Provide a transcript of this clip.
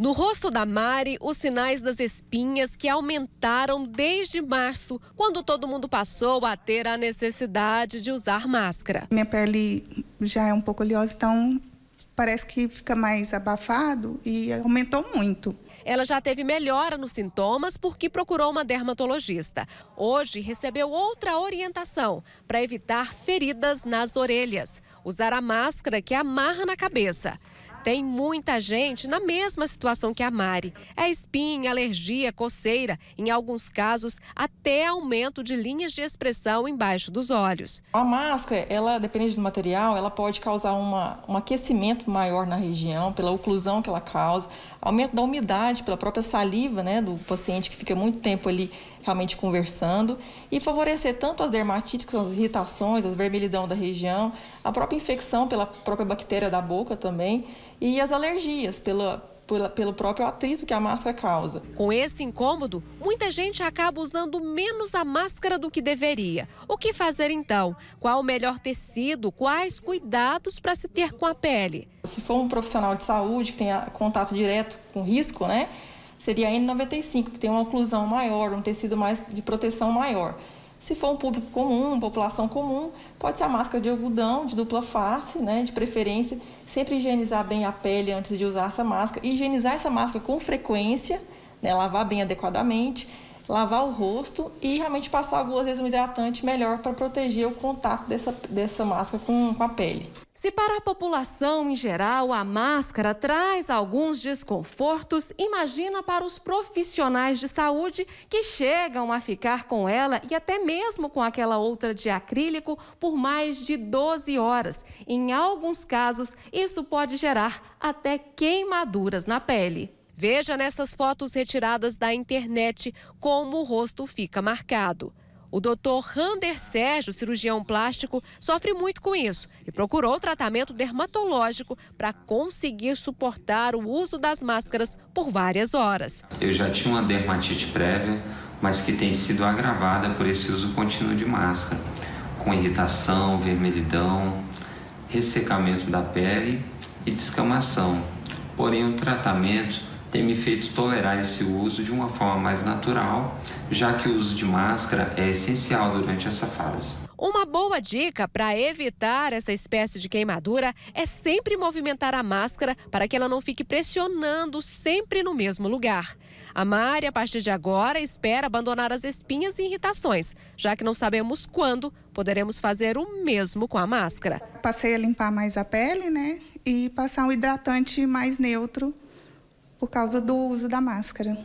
No rosto da Mari, os sinais das espinhas que aumentaram desde março, quando todo mundo passou a ter a necessidade de usar máscara. Minha pele já é um pouco oleosa, então parece que fica mais abafado e aumentou muito. Ela já teve melhora nos sintomas porque procurou uma dermatologista. Hoje recebeu outra orientação para evitar feridas nas orelhas. Usar a máscara que amarra na cabeça. Tem muita gente na mesma situação que a Mari. É espinha, alergia, coceira, em alguns casos até aumento de linhas de expressão embaixo dos olhos. A máscara, ela depende do material, ela pode causar uma, um aquecimento maior na região pela oclusão que ela causa, aumento da umidade pela própria saliva, né, do paciente que fica muito tempo ali realmente conversando e favorecer tanto as dermatites, que são as irritações, a vermelhidão da região, a própria infecção pela própria bactéria da boca também e as alergias pela, pelo próprio atrito que a máscara causa. Com esse incômodo, muita gente acaba usando menos a máscara do que deveria. O que fazer então? Qual o melhor tecido? Quais cuidados para se ter com a pele? Se for um profissional de saúde que tenha contato direto com risco, né? seria a N95, que tem uma oclusão maior, um tecido mais de proteção maior. Se for um público comum, população comum, pode ser a máscara de algodão de dupla face, né, de preferência, sempre higienizar bem a pele antes de usar essa máscara, higienizar essa máscara com frequência, né, lavar bem adequadamente lavar o rosto e realmente passar algumas vezes um hidratante melhor para proteger o contato dessa, dessa máscara com, com a pele. Se para a população em geral a máscara traz alguns desconfortos, imagina para os profissionais de saúde que chegam a ficar com ela e até mesmo com aquela outra de acrílico por mais de 12 horas. Em alguns casos, isso pode gerar até queimaduras na pele. Veja nessas fotos retiradas da internet como o rosto fica marcado. O doutor Rander Sérgio, cirurgião plástico, sofre muito com isso e procurou tratamento dermatológico para conseguir suportar o uso das máscaras por várias horas. Eu já tinha uma dermatite prévia, mas que tem sido agravada por esse uso contínuo de máscara, com irritação, vermelhidão, ressecamento da pele e descamação. Porém, o tratamento tem me feito tolerar esse uso de uma forma mais natural, já que o uso de máscara é essencial durante essa fase. Uma boa dica para evitar essa espécie de queimadura é sempre movimentar a máscara para que ela não fique pressionando sempre no mesmo lugar. A Mari, a partir de agora, espera abandonar as espinhas e irritações, já que não sabemos quando poderemos fazer o mesmo com a máscara. Passei a limpar mais a pele, né? E passar um hidratante mais neutro por causa do uso da máscara.